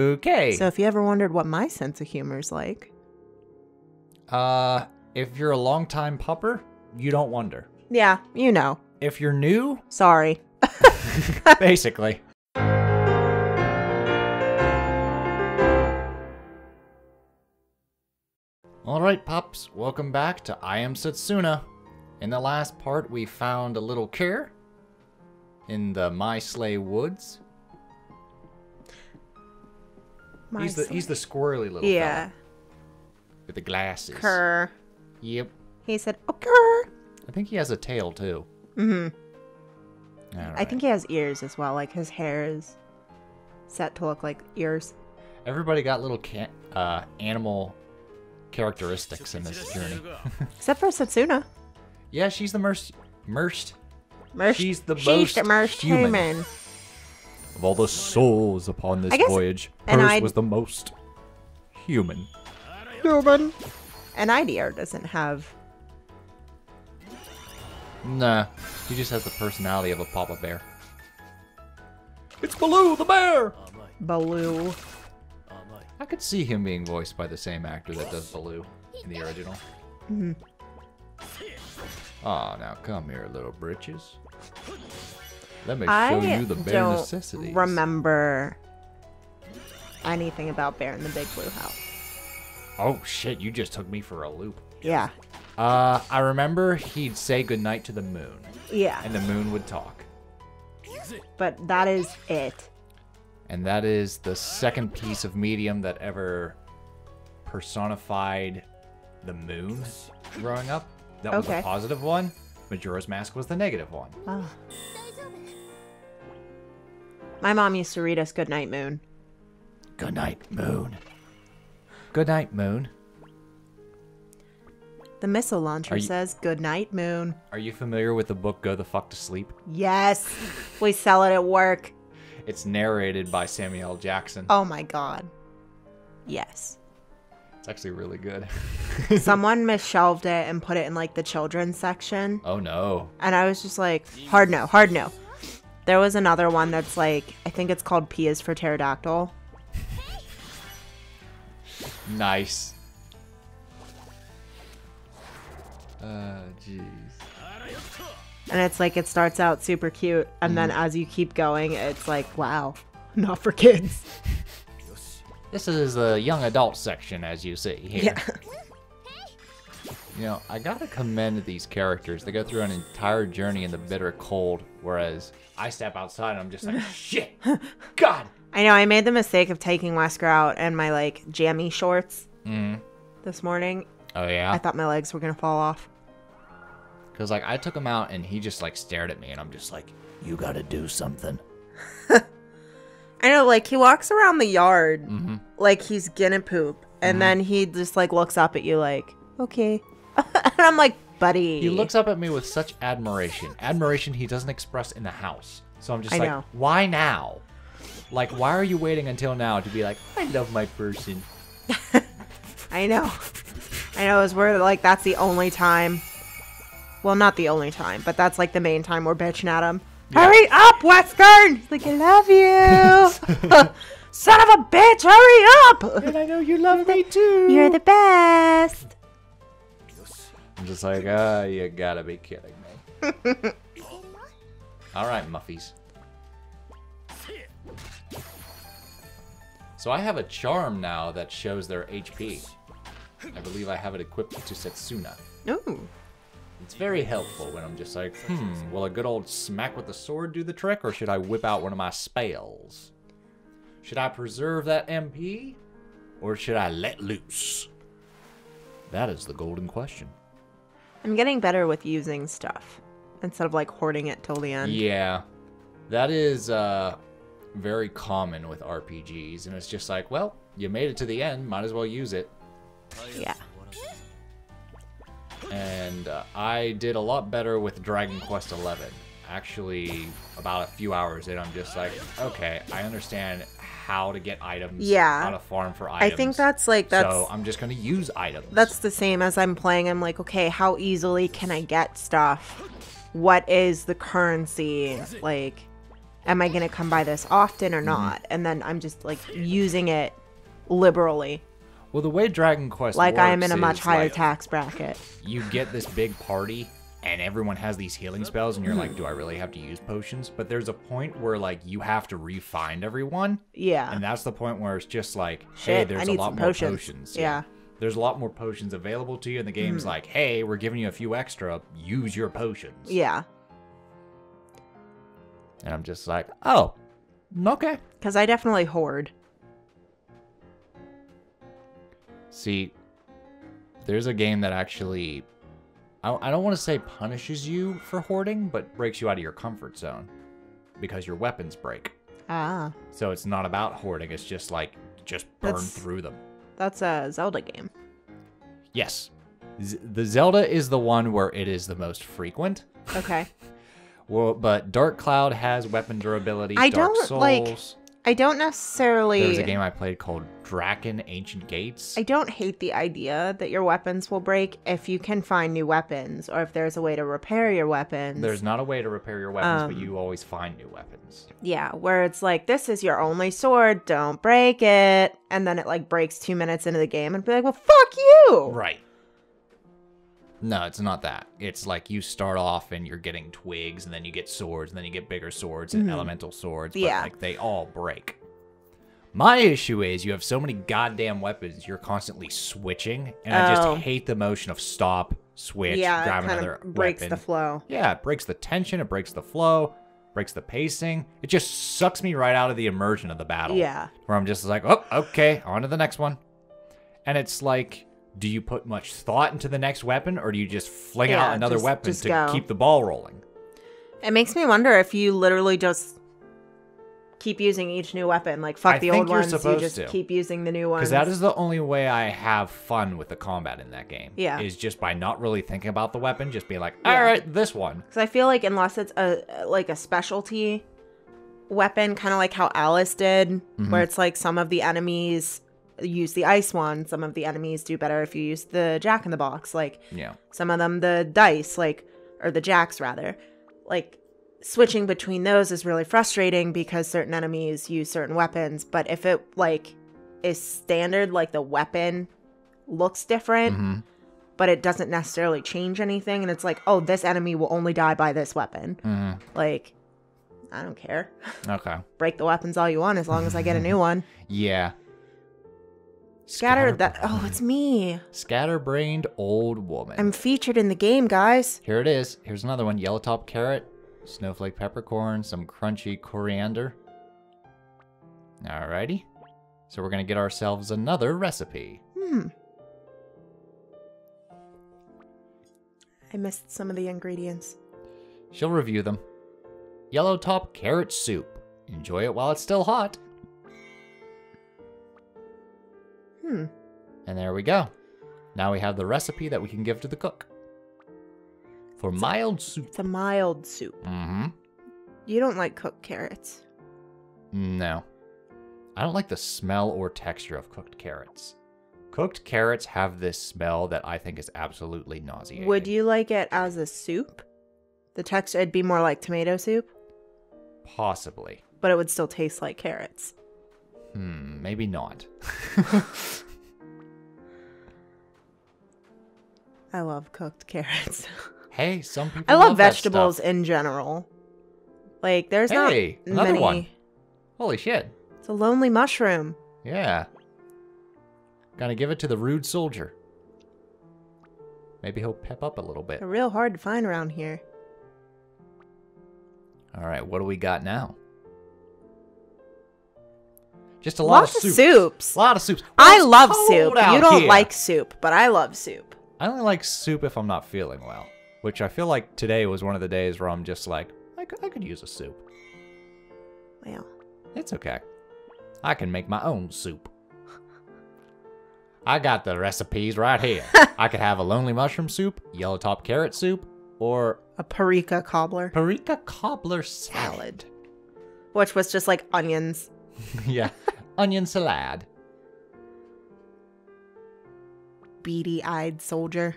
Okay. So if you ever wondered what my sense of humor is like, uh, if you're a longtime pupper, you don't wonder. yeah, you know. If you're new, Sorry. basically. Alright, pups, welcome back to I Am Setsuna. In the last part, we found a little Kir in the My Sleigh Woods. My he's the son- he's the squirrely little yeah. fella with the glasses. Kir. Yep. He said, "Oh, Kir." I think he has a tail too. Mm-hmm. I think he has ears as well. Like his hair is set to look like ears. everybody got little ca- uh, animal characteristics in this journey. Except for Setsuna. Yeah, she's the most mersed Mersh- She's the she's the most most human. human. Of all the souls upon this guess- voyage. and hers I'd- was the most human. Human. And Nidr doesn't have. Nah, he just has the personality of a Papa Bear. It's Baloo the bear. Baloo. I could see him being voiced by the same actor that does Baloo in the original. Mhm. Aw, now come here, little britches. Let me I show you the bare don't necessities. remember anything about Bear in the Big Blue House. Oh shit, you just took me for a loop. Yeah. Uh, I remember he'd say goodnight to the moon, Yeah. and the moon would talk. But that is it. And that is the second piece of medium that ever personified the moon growing up. That was Okay. the positive one. Majora's Mask was the negative one. Oh. My mom used to read us Goodnight Moon. Good night, moon. Good night, moon. The missile launcher you- says Goodnight Moon. Are you familiar with the book Go the Fuck to Sleep? Yes. we sell it at work. It's narrated by Samuel Jackson. Oh my god. Yes. It's actually really good. Someone misshelved it and put it in like the children's section. oh no. And I was just like, hard no, hard no. There was another one that's like, I think it's called P is for pterodactyl. Nice. Uh, jeez. And it's like, it starts out super cute. And Mm. then as you keep going, it's like, wow, not for kids. This is the young adult section, as you see here. Yeah. You know, I gotta commend these characters. They go through an entire journey in the bitter cold, whereas I step outside and I'm just like, shit, God. I know, I made the mistake of taking Wesker out in my like jammy shorts Mm. this morning. Oh yeah. I thought my legs were going to fall off. Cause like I took him out and he just like stared at me and I'm just like, you gotta do something. I know, like he walks around the yard Mm-hmm. like he's gonna poop, and then he just like looks up at you like, okay, and I'm like, buddy. He looks up at me with such admiration. Admiration he doesn't express in the house. So I'm just I like, know. why now? Like, why are you waiting until now to be like, I love my person? I know, I know. It's where like that's the only time. Well, not the only time, but that's like the main time we're bitching at him. Hurry up, Wesker! He's like, I love you, son of a bitch. Hurry up! And I know you love me too. You're the best. I'm just like, ah, you gotta be kidding me. All right, Muffies. So I have a charm now that shows their HP. I believe I have it equipped to Setsuna. Ooh. It's very helpful when I'm just like, hmm, will a good old smack with the sword do the trick, or should I whip out one of my spells? Should I preserve that MP, or should I let loose? That is the golden question. I'm getting better with using stuff instead of like hoarding it till the end. Yeah, that is uh, very common with RPGs, and it's just like, well, you made it to the end, might as well use it. Yeah. And uh, I did a lot better with Dragon Quest XI. Actually, about a few hours in, I'm just like, okay, I understand how to get items, Yeah. how to farm for items. I think that's like that's so I'm just gonna use items. that's the same as I'm playing. I'm like, okay, how easily can I get stuff? What is the currency? Like am I going to come by this often Mm-hmm. or not? And then I'm just like using it liberally, Well, the way Dragon Quest like I am in a much higher like, tax bracket. you get this big party and everyone has these healing spells and you're like do i really have to use potions but there's a point where like you have to re-find everyone Yeah. and that's the point where it's just like hey Shit, there's I a need lot some more potions. potions, Yeah. there's a lot more potions available to you and the game's hmm. like hey we're giving you a few extra use your potions Yeah. and i'm just like oh okay Because I definitely hoard. See, there's a game that actually, I, I don't want to say punishes you for hoarding, but breaks you out of your comfort zone because your weapons break. Ah. So it's not about hoarding, it's just like, just burn That's- through them. That's a Zelda game. Yes. Z- the Zelda is the one where it is the most frequent. Okay. Well, but Dark Cloud has weapon durability. I Dark don't, Souls. like, I don't necessarily. There was a game I played called Drakan Ancient Gates. I don't hate the idea that your weapons will break if you can find new weapons or if there's a way to repair your weapons. There's not a way to repair your weapons, but Um, you always find new weapons. Yeah, where it's like, this is your only sword, don't break it. And then it like breaks two minutes into the game and be like, well, fuck you. Right. No, it's not that. It's like you start off and you're getting twigs, and then you get swords, and then you get bigger swords and mm-hmm. elemental swords. But Yeah. like they all break. My issue is you have so many goddamn weapons, you're constantly switching, and I Oh. just hate the motion of stop, switch, yeah, grab it kind another of breaks weapon. the flow. Yeah, it breaks the tension, it breaks the flow, breaks the pacing. It just sucks me right out of the immersion of the battle. Yeah. Where I'm just like, oh, okay, on to the next one. And it's like, do you put much thought into the next weapon or do you just fling Yeah, out another just- weapon just to go. keep the ball rolling? It makes me wonder if you literally just keep using each new weapon. Like, fuck I the old ones, you just to. keep using the new ones. Because that is the only way I have fun with the combat in that game. Yeah. Is just by not really thinking about the weapon, just being like, Yeah. all right, this one. Because I feel like unless it's a like a specialty weapon, kind of like how Alice did, Mm-hmm. where it's like some of the enemies use the ice one, some of the enemies do better if you use the Jack in the Box, like Yeah. some of them the dice, like or the jacks rather, like. Switching between those is really frustrating because certain enemies use certain weapons, but if it like is standard, like the weapon looks different, hmm but it doesn't necessarily change anything. And it's like, oh, this enemy will only die by this weapon. hmm Like, I don't care. Okay. Break the weapons all you want as long as I get a new one. Yeah. Scatter that. Oh, it's me. Scatterbrained old woman. I'm featured in the game, guys. Here it is. Here's another one. Yellow top carrot, snowflake peppercorn, some crunchy coriander. Alrighty. So we're gonna get ourselves another recipe. Hmm. I missed some of the ingredients. She'll review them. Yellow top carrot soup. Enjoy it while it's still hot. Hmm. And there we go. Now we have the recipe that we can give to the cook. For mild soup. It's a mild soup. Mm-hmm. You don't like cooked carrots. No. I don't like the smell or texture of cooked carrots. Cooked carrots have this smell that I think is absolutely nauseating. Would you like it as a soup? The texture, it'd be more like tomato soup, Possibly. but it would still taste like carrots. Hmm, maybe not. I love cooked carrots. hey, some people I love, that vegetables in general. Like, there's Hey, not another many. one. Holy shit. It's a lonely mushroom. Yeah. Gotta give it to the rude soldier. Maybe he'll pep up a little bit. They're real hard to find around here. All right, what do we got now? Just a lot Lots of of soups. soups. A lot of soups. I Well, it's love soup. You don't here. like soup, but I love soup. I only like soup if I'm not feeling well, which I feel like today was one of the days where I'm just like, I could, I could use a soup. Well, It's okay. I can make my own soup. I got the recipes right here. I could have a lonely mushroom soup, yellow top carrot soup, or a paprika cobbler paprika cobbler salad. which was just like onions. yeah, onion salad. Beady-eyed soldier.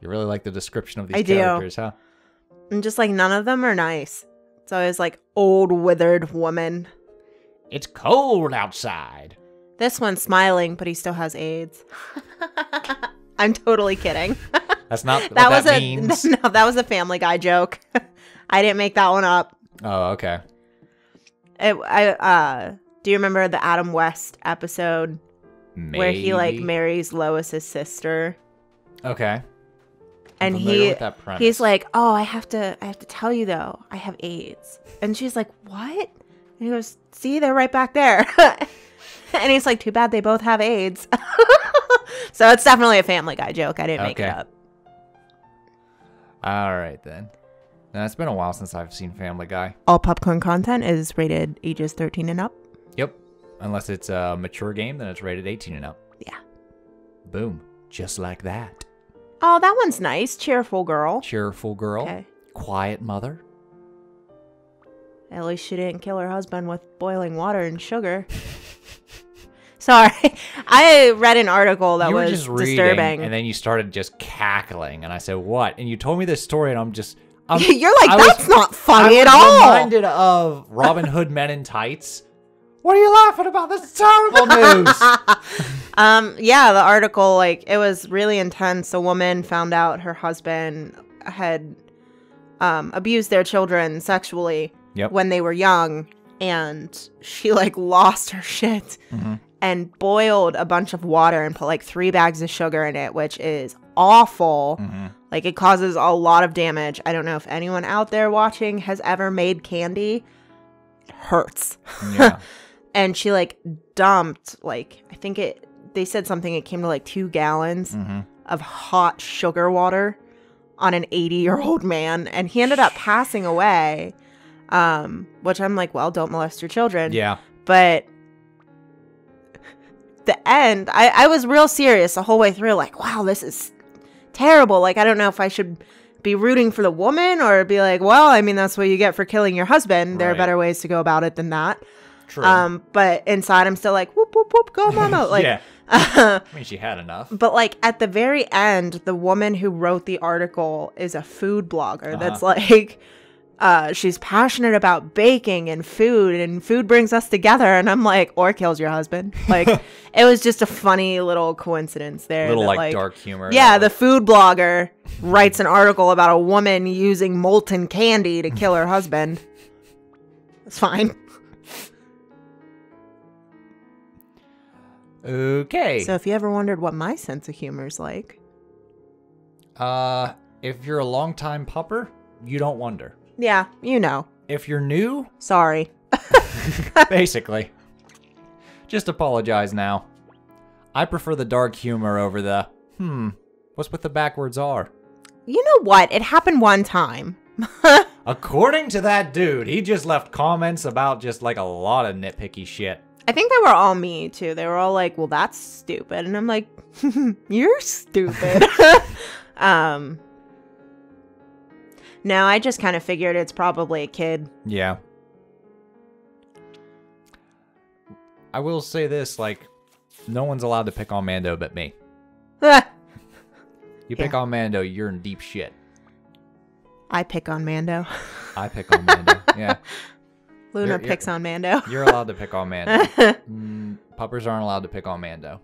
You really like the description of these I do. characters, huh? And just like none of them are nice. It's always like old withered woman. It's cold outside. This one's smiling, but he still has AIDS. I'm totally kidding. That's not that that, was a means. no, that was a Family Guy joke. I didn't make that one up. oh, okay. It, I uh, do you remember the Adam West episode where he like marries Lois's sister, Okay. I'm and he with that premise. he's like, "Oh, I have to, I have to tell you though, I have AIDS," and she's like, "What?" And he goes, "See, they're right back there." and he's like, "Too bad they both have AIDS." so it's definitely a Family Guy joke. I didn't make it up. All right then. Now, it's been a while since I've seen Family Guy. All Pupcorn content is rated ages 13 and up. Yep. Unless it's a mature game, then it's rated 18 and up. Yeah. Boom. Just like that. Oh, that one's nice. Cheerful girl. Cheerful girl. Okay. Quiet mother. At least she didn't kill her husband with boiling water and sugar. Sorry. I read an article that was disturbing. and then you started just cackling, and I said, "What?" And you told me this story, and I'm just, I'm, You're like, I was- that's not funny I at was all. Reminded of Robin Hood Men in Tights. What are you laughing about? That's terrible news. Um, yeah, the article, like, it was really intense. A woman found out her husband had um, abused their children sexually Yep. when they were young, and she, like, lost her shit Mhm. and boiled a bunch of water and put, like, three bags of sugar in it, which is awful. Mhm. Like, it causes a lot of damage. I don't know if anyone out there watching has ever made candy. It hurts Yeah. and she like dumped like I think it they said something it came to like 2 gallons Mhm. of hot sugar water on an 80-year-old man and he ended up passing away um which I'm like well don't molest your children. Yeah. but the end I I was real serious the whole way through like wow this is terrible. Like I don't know if I should be rooting for the woman or be like well I mean that's what you get for killing your husband. There are better ways to go about it than that True. um, but inside I'm still like whoop whoop whoop, go mama. Like, yeah. I mean, she had enough. but like at the very end, the woman who wrote the article is a food blogger. That's like, uh, she's passionate about baking and food, and food brings us together. And I'm like, or kills your husband. Like, it was just a funny little coincidence there. Little that, like, dark humor. Yeah, the food blogger writes an article about a woman using molten candy to kill her husband. It's fine. Okay. So if you ever wondered what my sense of humor is like, uh, if you're a longtime pupper, you don't wonder. yeah, you know. If you're new, Sorry. basically, just apologize now. I prefer the dark humor over the hmm. What's with the backwards R? You know what? It happened one time. According to that dude, he just left comments about just like a lot of nitpicky shit. I think they were all me too. They were all like, "Well, that's stupid," and I'm like, "You're stupid." um. No, I just kind of figured it's probably a kid. Yeah. I will say this, like, no one's allowed to pick on Mando but me. You pick Yeah. on Mando, you're in deep shit. I pick on Mando. I pick on Mando. yeah. Luna You're- you're- picks on Mando. You're allowed to pick on Mando. Mm, puppers aren't allowed to pick on Mando.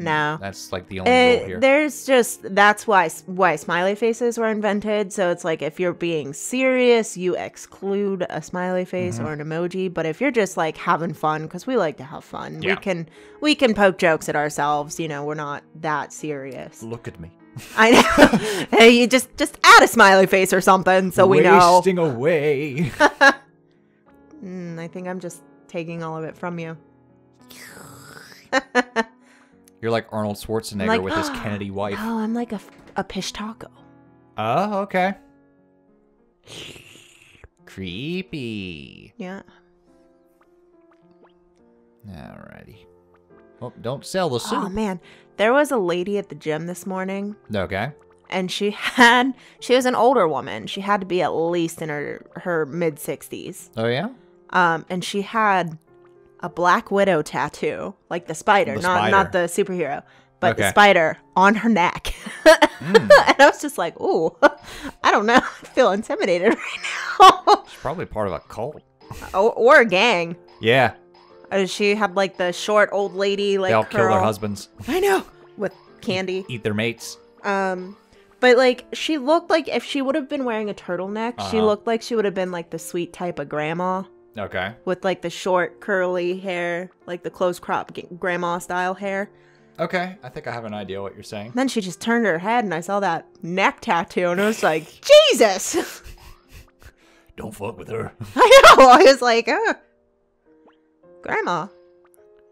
no. That's like the only rule Uh, here. there's just that's why why smiley faces were invented. So it's like if you're being serious, you exclude a smiley face Mm-hmm. or an emoji. But if you're just like having fun, because we like to have fun, Yeah. we can we can poke jokes at ourselves. You know, we're not that serious. Look at me. I know. hey, you just just add a smiley face or something, so we know. Wasting away. Mm, I think I'm just taking all of it from you. You're like Arnold Schwarzenegger like, with his Kennedy wife. Oh, I'm like a, a pishtaco. Oh, okay. Creepy. Yeah. Alrighty. Oh, don't sell the soup. Oh man, there was a lady at the gym this morning. Okay. and she had she was an older woman she had to be at least in her her mid 60s Oh yeah. Um and she had a black widow tattoo like the spider The not spider. not the superhero but the spider on her neck. Hmm. and I was just like, ooh, I don't know. I feel intimidated right now. She's probably part of a cult. or, or a gang. Yeah, Uh, she had like the short old lady like they all kill their husbands, I know with candy. eat their mates. Um, but like she looked like if she would have been wearing a turtleneck, she Uh-huh. looked like she would have been like the sweet type of grandma Okay. with like the short curly hair, like the close crop g- grandma style hair. Okay, I think I have an idea what you're saying. Then she just turned her head and I saw that neck tattoo and I was like, Jesus! Don't fuck with her. I know. I was like, oh, grandma.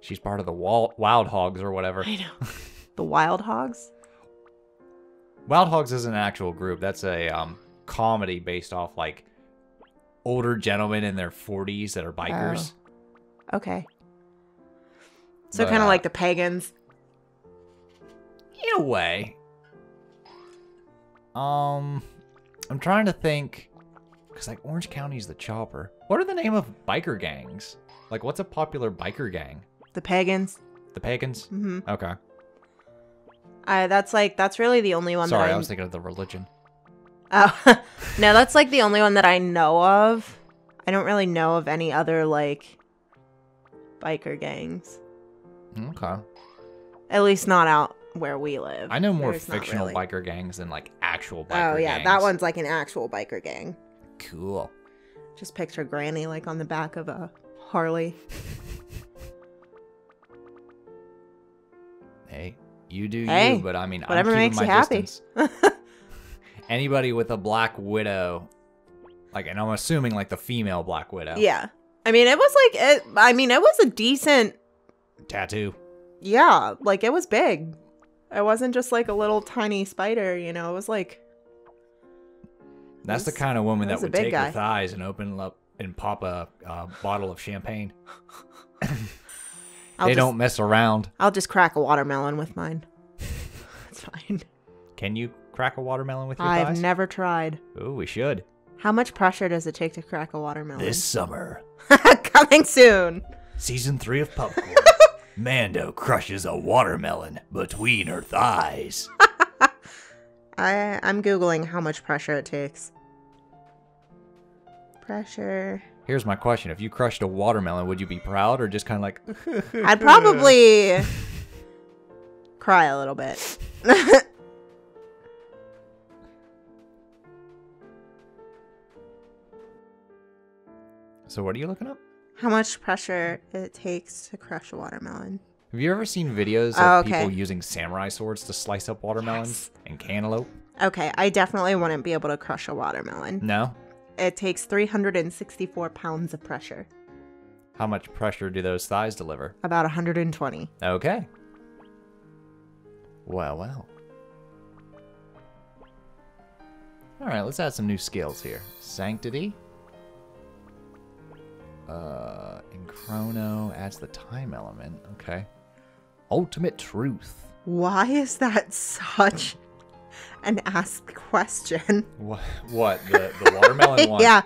She's part of the wall- Wild Hogs or whatever. I know. the wild hogs. Wild Hogs isn't an actual group. That's a um, comedy based off like older gentlemen in their 40s that are bikers. Okay. So kind of uh, like the pagans. In a way. Um, I'm trying to think, because like Orange County's the chopper. What are the name of biker gangs? Like, what's a popular biker gang? The pagans. The Pagans. hmm Okay. I that's like that's really the only one Sorry, I was thinking of the religion. Oh, no, that's like the only one that I know of. I don't really know of any other like biker gangs. Okay. At least not out where we live. I know more There's fictional really. biker gangs than like actual oh, biker Oh yeah, gangs. that one's like an actual biker gang. cool. Just picture Granny like on the back of a Harley. Hey, you do Hey, you, but I mean, whatever I'm keeping makes my you happy. Anybody with a Black Widow, like, and I'm assuming like the female Black Widow Yeah. I mean, it was like it. I mean, it was a decent. tattoo. Yeah, like it was big. It wasn't just like a little tiny spider. You know, it was like That's the kind of woman that was would take guy. her thighs and open up and pop a uh, bottle of champagne. They just, don't mess around. I'll just crack a watermelon with mine. It's fine. Can you crack a watermelon with your I've thighs? never tried. Oh, we should. How much pressure does it take to crack a watermelon? This summer, Coming soon. season three of Pupcorn. Mando crushes a watermelon between her thighs. I I'm googling how much pressure it takes. Pressure. Here's my question: If you crushed a watermelon, would you be proud or just kind of like? I'd probably cry a little bit. So what are you looking up? how much pressure it takes to crush a watermelon? Have you ever seen videos of Oh, okay. people using samurai swords to slice up watermelons and cantaloupe? Okay, I definitely wouldn't be able to crush a watermelon. No. It takes 364 pounds of pressure. How much pressure do those thighs deliver? About 120. Okay. Well, well. All right, let's add some new skills here. Sanctity. Uh, and chrono adds the time element. Okay. Ultimate truth. Why is that such an asked question? What? What? The the watermelon one? yeah.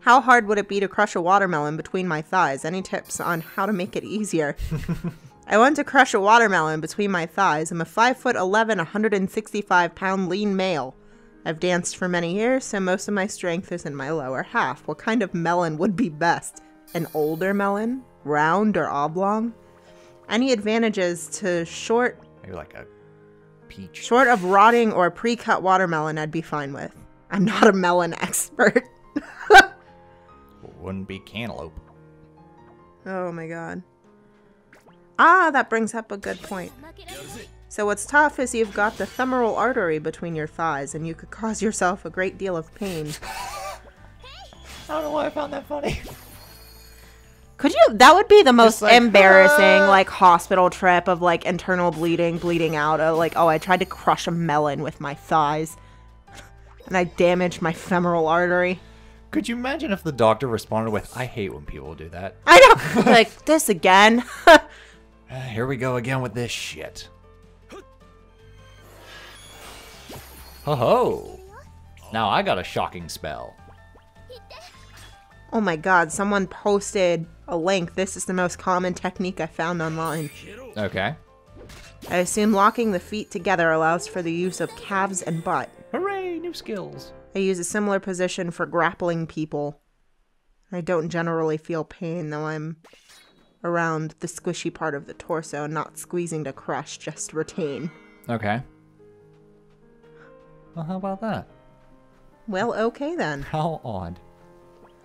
How hard would it be to crush a watermelon between my thighs? Any tips on how to make it easier? I want to crush a watermelon between my thighs. I'm a 5 foot 11, 165 pound lean male. I've danced for many years, so most of my strength is in my lower half. What kind of melon would be best? An older melon? Round or oblong? Any advantages to short Maybe like a peach. short of rotting or pre-cut watermelon I'd be fine with. I'm not a melon expert. Wouldn't be cantaloupe. Oh my god. Ah, that brings up a good point. So what's tough is you've got the femoral artery between your thighs and you could cause yourself a great deal of pain. I don't know why I found that funny. Could you that would be the most like, embarrassing "Ah." like hospital trip of like internal bleeding, bleeding out of like oh I tried to crush a melon with my thighs and I damaged my femoral artery. Could you imagine if the doctor responded with, I hate when people do that. I know. like this again. Ah, Here we go again with this shit. Ho ho! Now I got a shocking spell. Oh my god, someone posted a link. This is the most common technique I found online. Okay. I assume locking the feet together allows for the use of calves and butt. Hooray, new skills. I use a similar position for grappling people. I don't generally feel pain, though I'm around the squishy part of the torso, not squeezing to crush, just retain. Okay. Well, how about that? Well, okay then. How odd.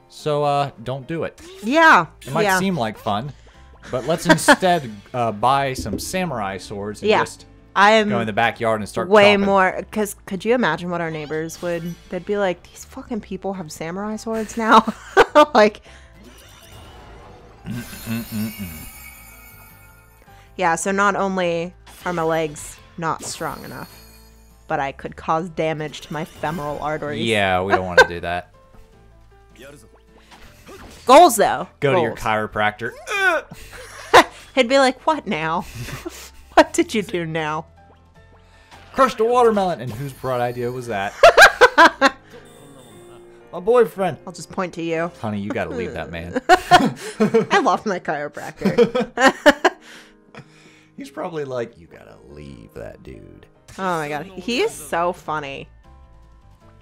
So, uh, don't do it. Yeah. It might yeah. seem like fun, but let's instead uh, buy some samurai swords and Yeah. just I'm go in the backyard and start way chopping. more because could you imagine what our neighbors would they'd be like these fucking people have samurai swords now like yeah so not only are my legs not strong enough but i could cause damage to my femoral arteries Yeah, we don't want to do that. goals though Go to your chiropractor. he'd be like what now what did you do now Crushed a watermelon. And whose broad idea was that? My boyfriend. i'll just point to you Honey, you gotta leave that man. i love my chiropractor He's probably like, you gotta leave that dude. oh my god he is so funny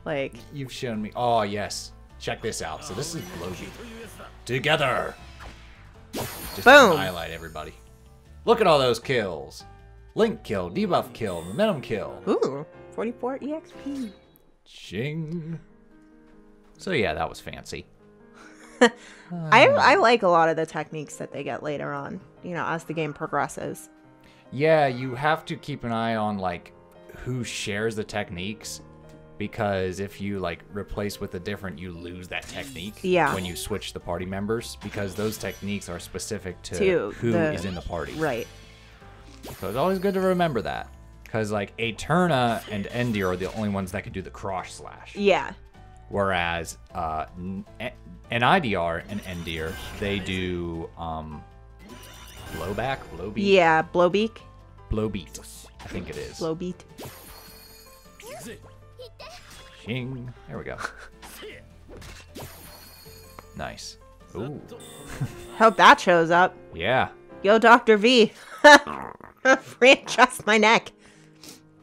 like You've shown me. Oh, yes. Check this out. So this is Bloby. Together. Just Boom. highlight everybody. Look at all those kills. Link kill, debuff kill, momentum kill. Ooh, 44 EXP. Ching. So yeah, that was fancy. I um, I like a lot of the techniques that they get later on, you know, as the game progresses. Yeah, you have to keep an eye on like who shares the techniques because if you like replace with a different you lose that technique Yeah. when you switch the party members because those techniques are specific to, To who is the- in the party. Right. So it's always good to remember that. Because like Aeterna and Endir are the only ones that can do the cross slash. Yeah. Whereas uh N- N- Nidr and Endir, they do um blowback, blowbeat, Yeah, blowbeak, blowbeat. I think it is. blowbeat. Shing. There we go. nice. Ooh. Hope that shows up. Yeah. Yo, Dr. V. Readjust my neck.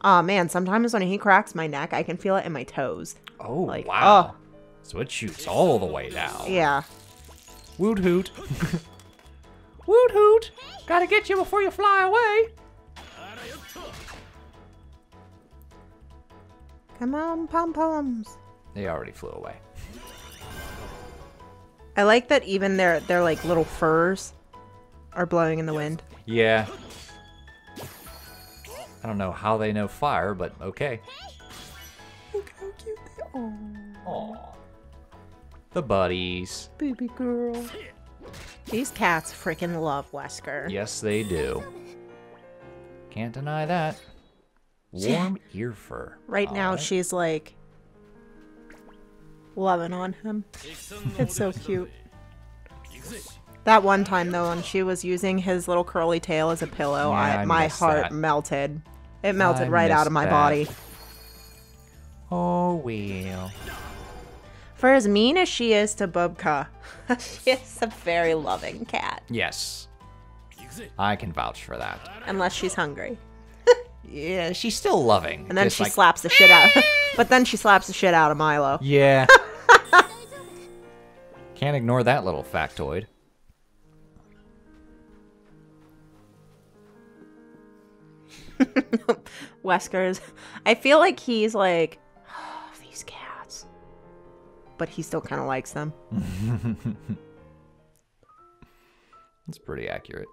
Oh man, sometimes when he cracks my neck, I can feel it in my toes. Oh Like, wow. Oh. So it shoots all the way down. Yeah. Woot hoot. Woot hoot. Gotta get you before you fly away. Come on, pom poms. They already flew away. I like that even their their like little furs are blowing in the wind. Yeah. I don't know how they know fire, but okay. Look how cute they are. Aw. The buddies. Baby girl. These cats freaking love Wesker. Yes, they do. Can't deny that. Warm ear fur. Right now, Alright. she's like loving on him. It's so cute. That one time though, when she was using his little curly tail as a pillow, Yeah, I, I my heart that. melted. It melted I right out of my that. body. Oh, well. For as mean as she is to Bubka, she is a very loving cat. Yes. I can vouch for that. Unless she's hungry. Yeah, she's still loving. And then she like, slaps the shit out. but then she slaps the shit out of Milo. Yeah. Can't ignore that little factoid. Wesker's. I feel like he's like, oh, these cats. But he still kind of likes them. That's pretty accurate.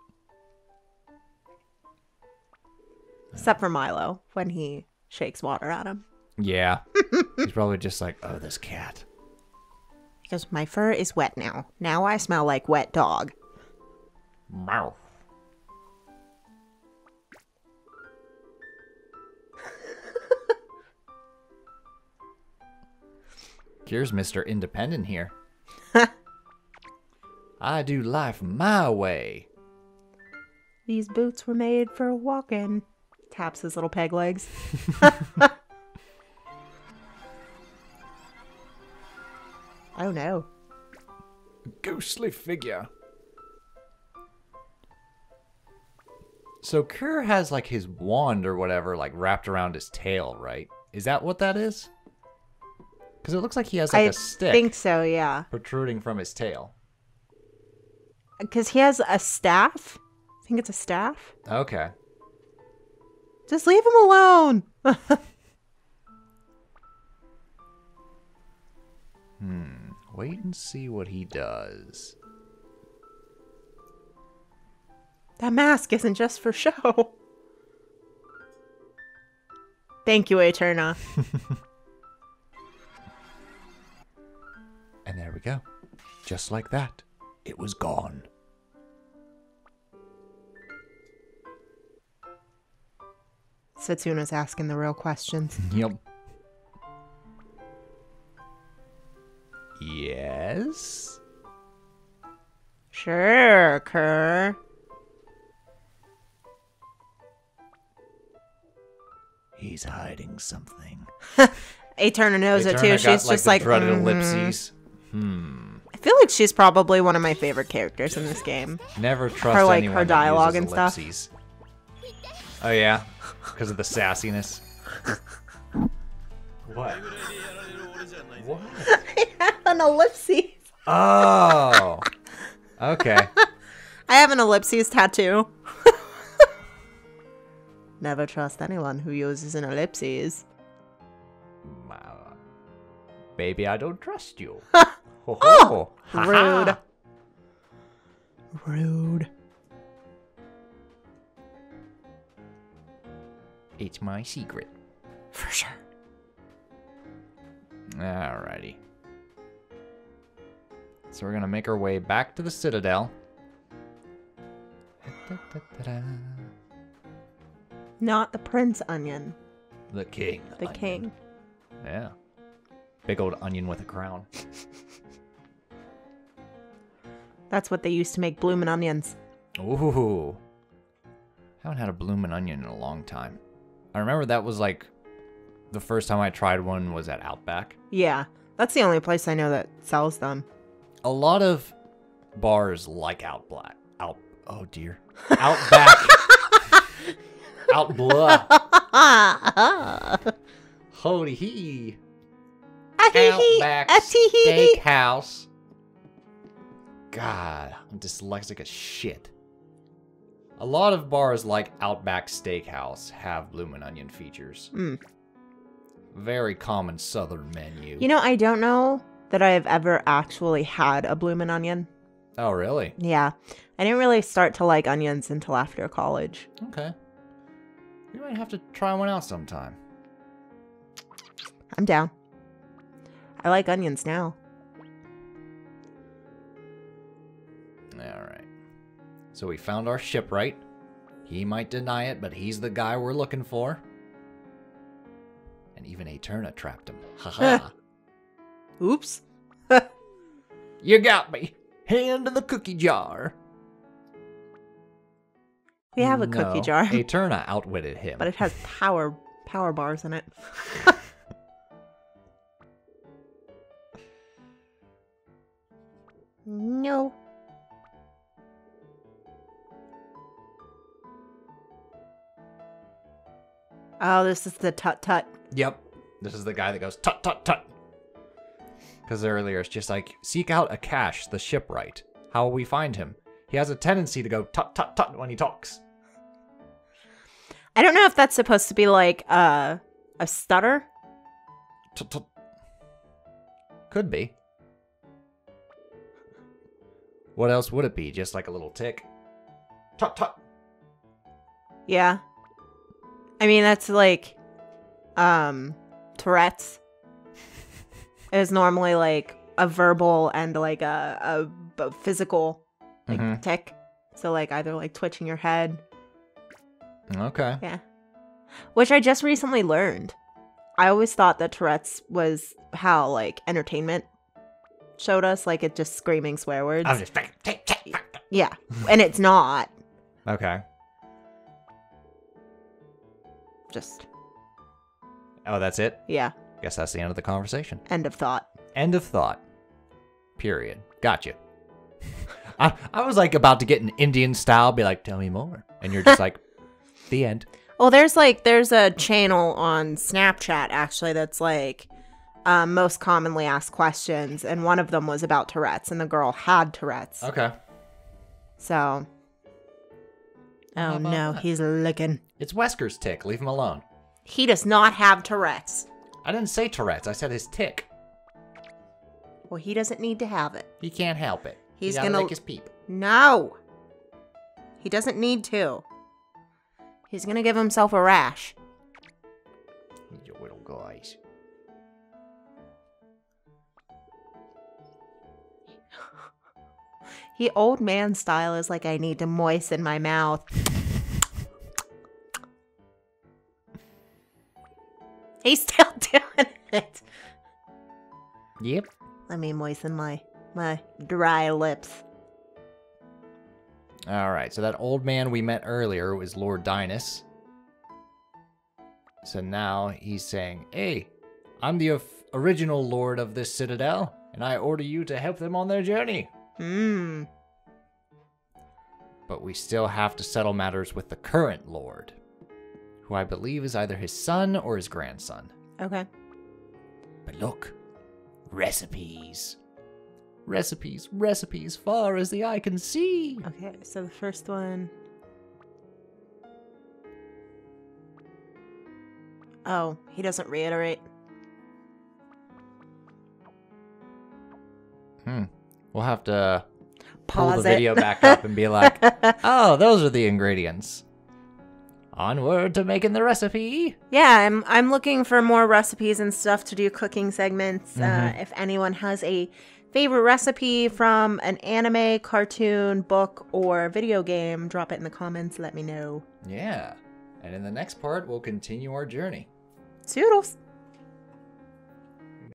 Except for Milo when he shakes water at him. Yeah. He's probably just like, oh, this cat. Because My fur is wet now. Now I smell like wet dog. Meow. Here's Mr. Independent here. I do life my way. These boots were made for walking. Taps his little peg legs. oh no. Ghostly figure. So Kir has like his wand or whatever like wrapped around his tail, right? Is that what that is? Because it looks like he has like I a stick I think so, yeah. protruding from his tail. Uh, because he has a staff. I think it's a staff. Okay. Just leave him alone. hmm. Wait and see what he does. that mask isn't just for show. Thank you, Aeterna. And there we go. Just like that, it was gone. Setsuna's asking the real questions. Yep. Yes? Sure, Kir. He's hiding something. Aeterna knows it too. She's just the like, dreaded "Mhm." ellipses. I feel like she's probably one of my favorite characters in this game. Never trust Her, like, anyone her dialogue and stuff. Ellipses. Oh yeah, because of the sassiness. what? What? An ellipses. Oh. Okay. I have an ellipses tattoo. Never trust anyone who uses an ellipses. Uh, baby, I don't trust you. Ho, ho. Rude. Rude. It's my secret. For sure. Alrighty. So we're gonna make our way back to the Citadel. Not the Prince Onion, The king. the onion. king. Yeah. Big old onion with a crown. That's what they used to make bloomin' onions. Ooh. Haven't had a bloomin' onion in a long time. I remember that was like the first time I tried one was at Outback. Yeah, that's the only place I know that sells them. A lot of bars like Outback. Out oh dear. Outback. Out blah. Holy he. Outback Steakhouse. God, I'm dyslexic as shit. A lot of bars like Outback Steakhouse have bloomin' onion features. Mm. Very common southern menu. You know, I don't know that I have ever actually had a bloomin' onion. oh, really? Yeah, I didn't really start to like onions until after college. Okay. We might have to try one out sometime. I'm down. I like onions now. So we found our shipwright. He might deny it, but he's the guy we're looking for. And even Aeterna trapped him. Haha. Oops. you got me. Hand in the cookie jar. We have a cookie No, jar, Aeterna outwitted him. but it has power power bars in it. no. Oh, this is the tut tut. Yep. This is the guy that goes tut tut tut. Because earlier it's just like, seek out a cache, the shipwright. How will we find him? He has a tendency to go tut tut tut when he talks. I don't know if that's supposed to be like uh, a stutter. Tut tut. Could be. What else would it be? Just like a little tick? Tut tut. Yeah. I mean, that's like um Tourette's is normally like a verbal and like a physical like Mhm. tick. So like either like twitching your head, Okay. yeah. Which I just recently learned. I always thought that Tourette's was how like entertainment showed us, like it just screaming swear words. I'm just. yeah, and it's not. Okay. Just Oh, that's it? yeah. Guess that's the end of the conversation. End of thought. End of thought. Period. Gotcha. I, I was like about to get an Indian style, be like, tell me more. And you're just like, The end. Well, there's like there's a channel on Snapchat actually that's like um, most commonly asked questions, and one of them was about Tourette's, and the girl had Tourette's. Okay. So, oh no, that? he's licking. It's Wesker's tick. Leave him alone. He does not have Tourette's. I didn't say Tourette's. I said his tick. Well, he doesn't need to have it. He can't help it. He's he gonna- lick his peep. No, he doesn't need to. He's gonna give himself a rash. You little guys. He old man style is like I need to moisten my mouth. He's still doing it. Yep. Let me moisten my my dry lips. All right. So that old man we met earlier was Lord Dinas. So now he's saying, "Hey, I'm the of- original lord of this citadel, and I order you to help them on their journey." Hmm. But we still have to settle matters with the current lord, who I believe is either his son or his grandson. Okay. But look, recipes. Recipes, recipes, far as the eye can see. Okay. So the first one. Oh, he doesn't reiterate. Hmm. We'll have to pull the it. video back up and be like, oh, those are the ingredients. Onward to making the recipe. Yeah, I'm I'm looking for more recipes and stuff to do cooking segments. Uh, Mhm. if anyone has a favorite recipe from an anime, cartoon, book, or video game, drop it in the comments. Let me know. Yeah. And in the next part, we'll continue our journey. Toodles.